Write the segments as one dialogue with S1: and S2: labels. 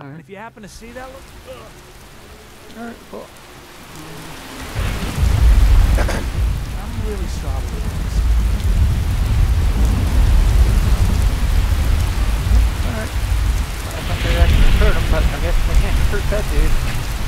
S1: Alright.
S2: if you happen to see that, look,
S1: Alright, cool.
S2: I'm really sorry.
S1: Alright. I thought they actually hurt him, but I guess they can't hurt that dude.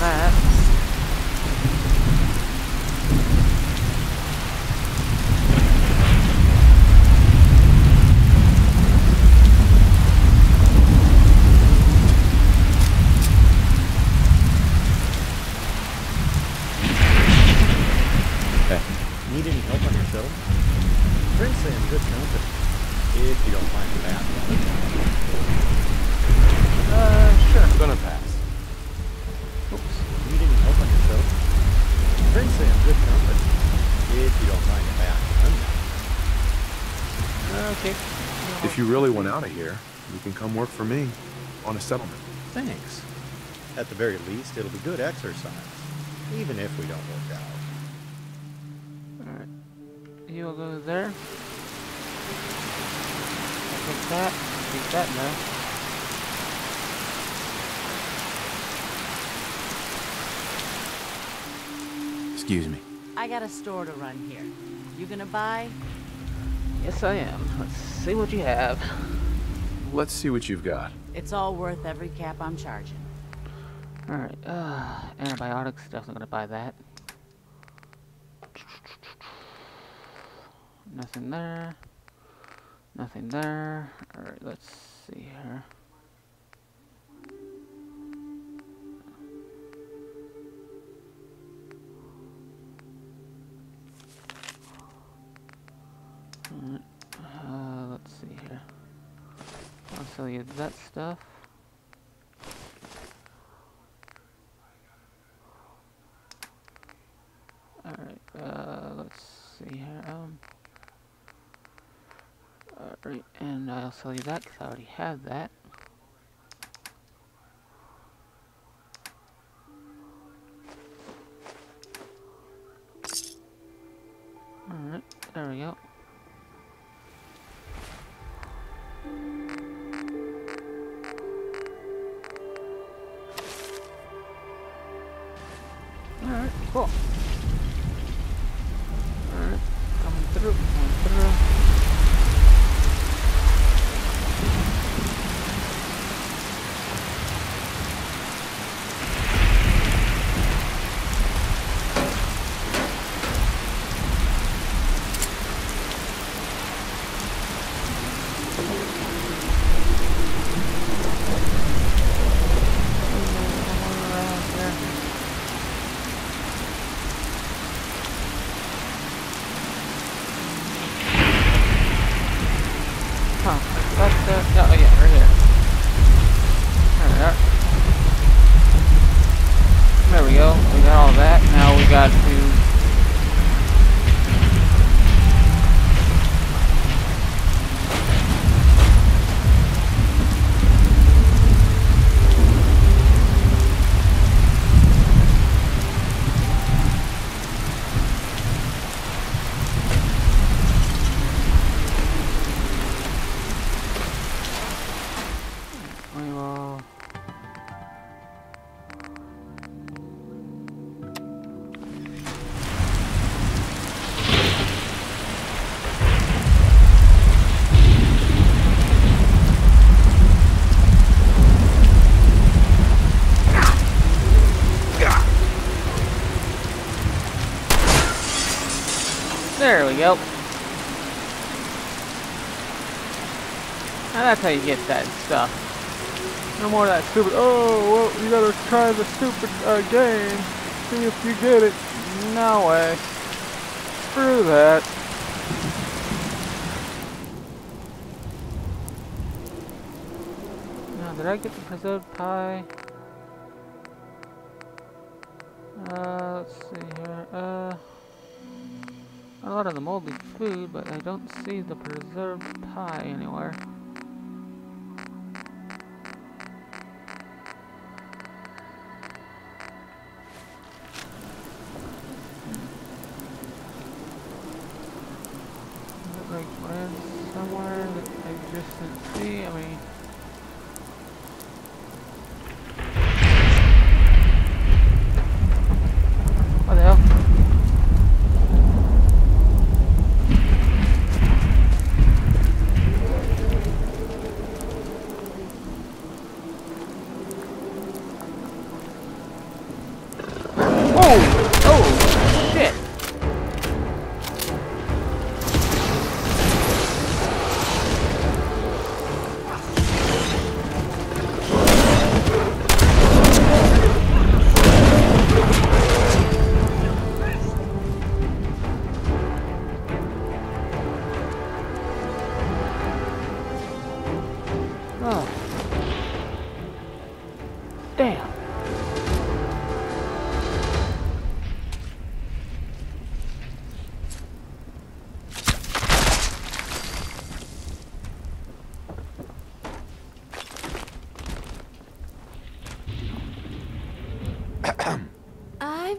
S1: That.
S3: Need any help on your shuttle? Friends say I'm good company. If you don't mind the bath.
S1: Uh, sure.
S4: Gonna pass.
S1: Oops.
S3: Need any help on your shuttle? Friends say I'm good company. If you don't mind the bath.
S1: Okay.
S4: If you really want out of here, you can come work for me on a settlement.
S3: Thanks. At the very least, it'll be good exercise. Even if we don't work out.
S1: Alright. You'll go there. I'll take that. Take that now.
S4: Excuse me.
S5: I got a store to run here. You gonna buy?
S1: Yes, I am. Let's see what you have.
S4: Let's see what you've got.
S5: It's all worth every cap I'm charging.
S1: Alright, uh, antibiotics, definitely gonna buy that. Nothing there. Nothing there. Alright, let's see here. Uh, let's see here. I'll sell you that stuff. Alright, uh, let's see here, um... Alright, and I'll sell you that because I already have that. Alright, there we go. There we go. Now that's how you get that stuff. No more of that stupid, oh, well, you gotta try the stupid uh, game. See if you get it. No way. Screw that. Now, did I get the preserved pie? Uh, let's see here. Uh, a lot of the moldy food, but I don't see the preserved pie anywhere.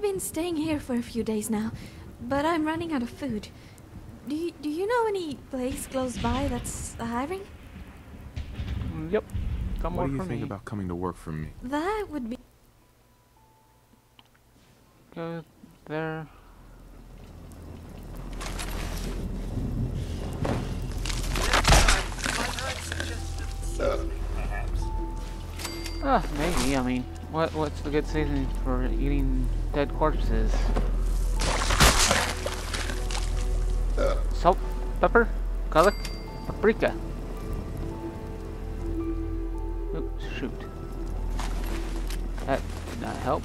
S6: Been staying here for a few days now, but I'm running out of food. Do you, do you know any place close by that's hiring?
S1: Yep. Come
S4: What
S1: work
S4: do you
S1: for
S4: think
S1: me.
S4: about coming to work for me?
S6: That would be.
S1: What's the good season for eating dead corpses? Salt, pepper, garlic, paprika. Oops, shoot. That did not help.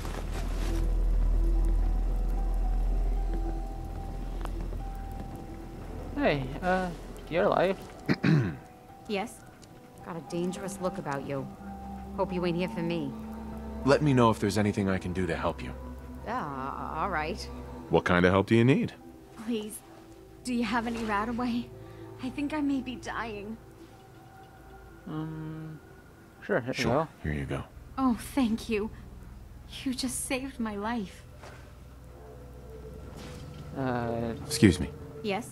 S1: Hey, uh, you're alive.
S7: Yes? Got a dangerous look about you. Hope you ain't here for me.
S4: Let me know if there's anything I can do to help you.
S7: Ah, all right.
S4: What kind of help do you need?
S6: Please, do you have any Radaway? I think I may be dying.
S1: Um, sure, here you
S4: Sure.
S1: go.
S4: Here you go.
S6: Oh, thank you. You just saved my life.
S1: Uh,
S4: Excuse me.
S7: Yes?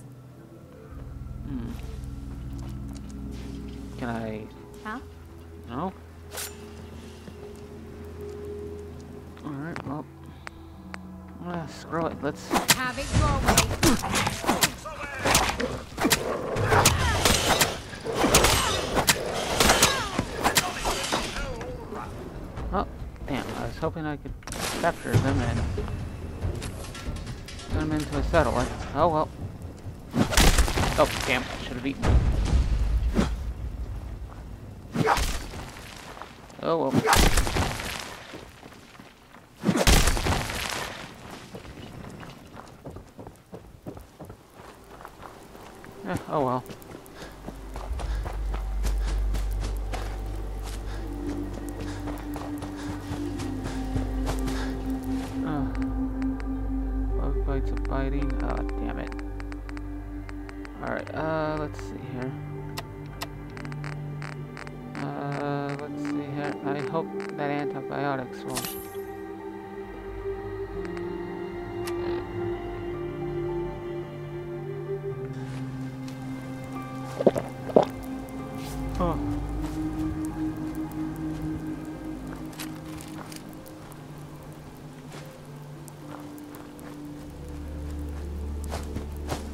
S1: hmm. Can I?
S7: Huh?
S1: No. All right. Well. Uh, screw it. Let's.
S7: Have it your way.
S1: Oh, damn! I was hoping I could capture them and turn them into a satellite. Oh well. Oh damn! I should have eaten. them. Oh well. I hope that antibiotics will. Oh.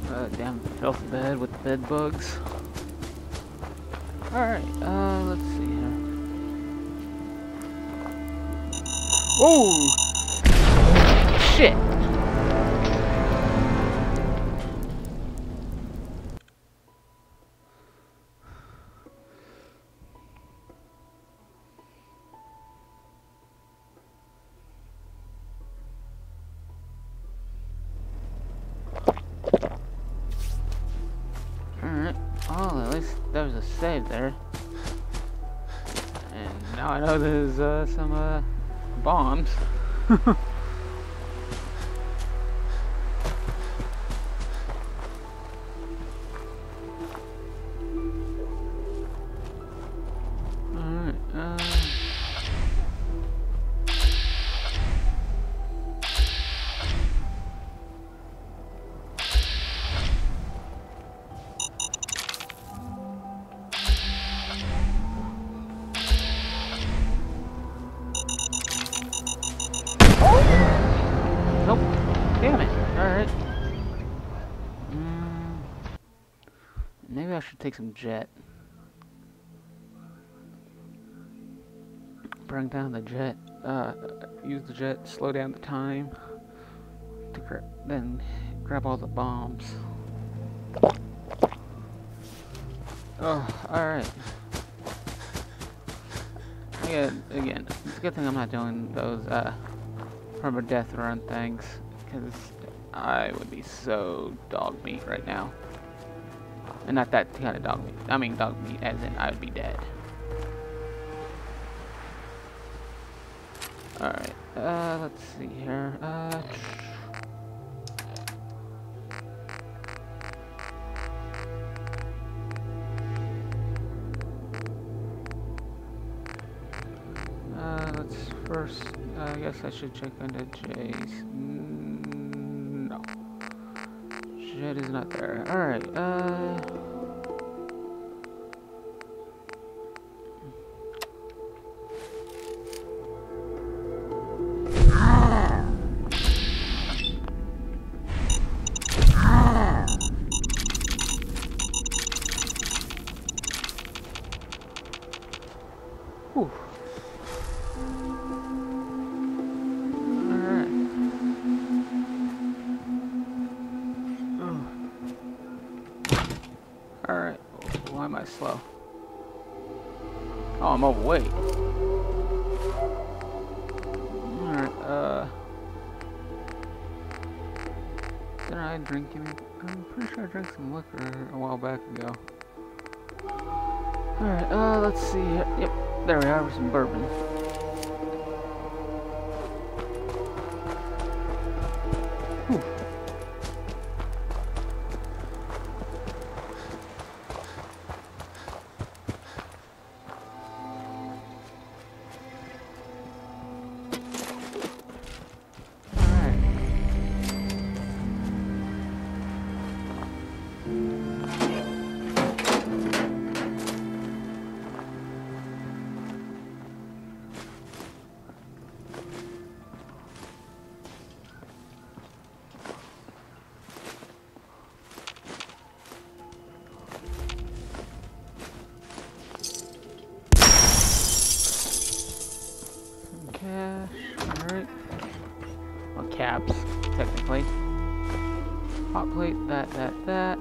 S1: Uh, damn filthy bed with the bed bugs. Oh! Shit! Alright. Oh, at least there was a save there. And now I know there's uh, some uh, bombs. take some jet. Bring down the jet. Uh, use the jet, slow down the time. To gra then grab all the bombs. Oh, alright. Again, again, it's a good thing I'm not doing those, uh, from a death run things because I would be so dog meat right now. And not that kind of dog meat. I mean dog meat as in I would be dead. Alright, uh, let's see here. Uh, Uh, let's first, I guess I should check under J's. Mm, is not there. Alright, uh... Why am I slow? Oh, I'm overweight. Alright, uh... Did I drink? I'm pretty sure I drank some liquor a while back ago. Alright, uh, let's see. Yep, there we are some bourbon. Hot plate, that, that, that.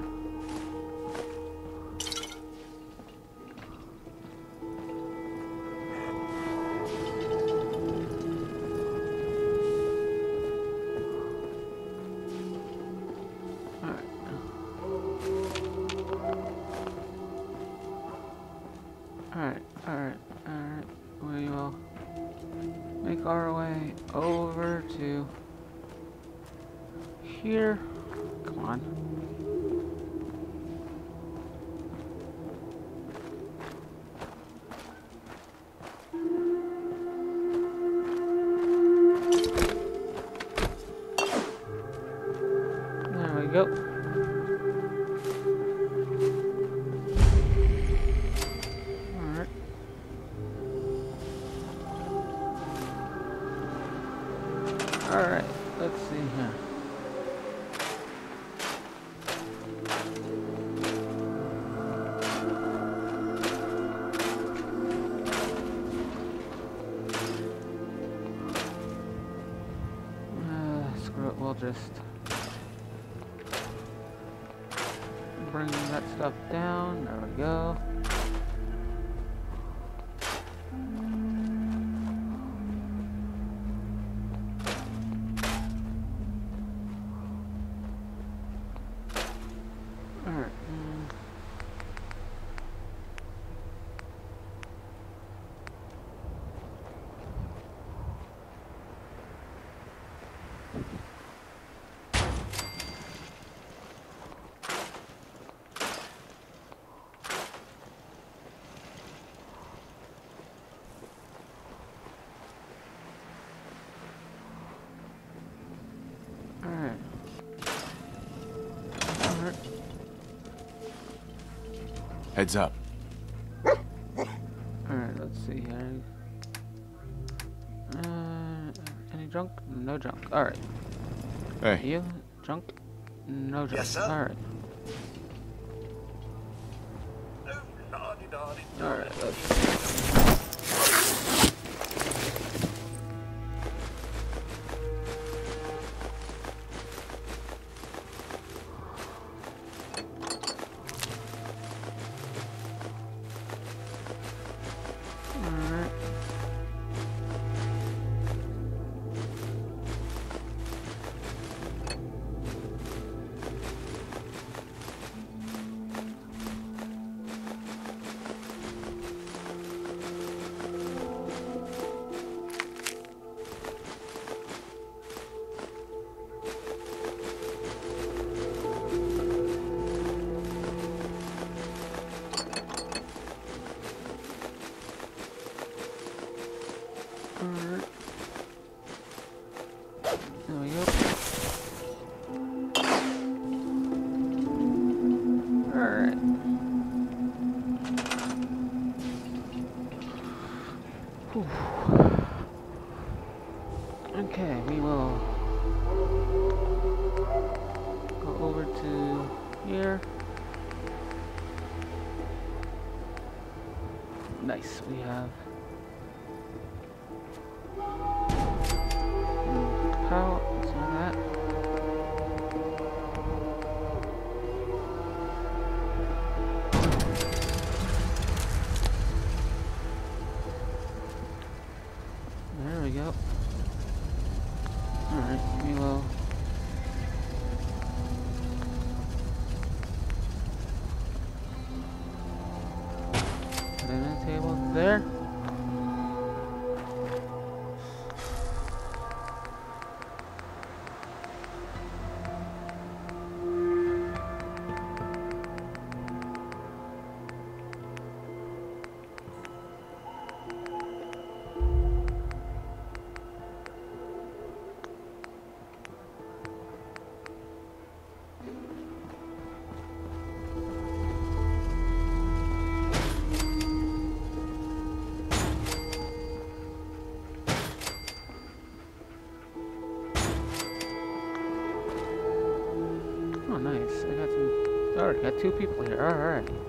S1: Bring that stuff down. There we go.
S4: Heads up.
S1: Alright, let's see here. Uh, any junk? No junk. Alright.
S4: Hey,
S1: You? Junk? No junk.
S8: Yes, sir.
S1: Alright. Alright. There we go. Alright. Okay, we will go over to here. Nice, we have got two people here. Alright.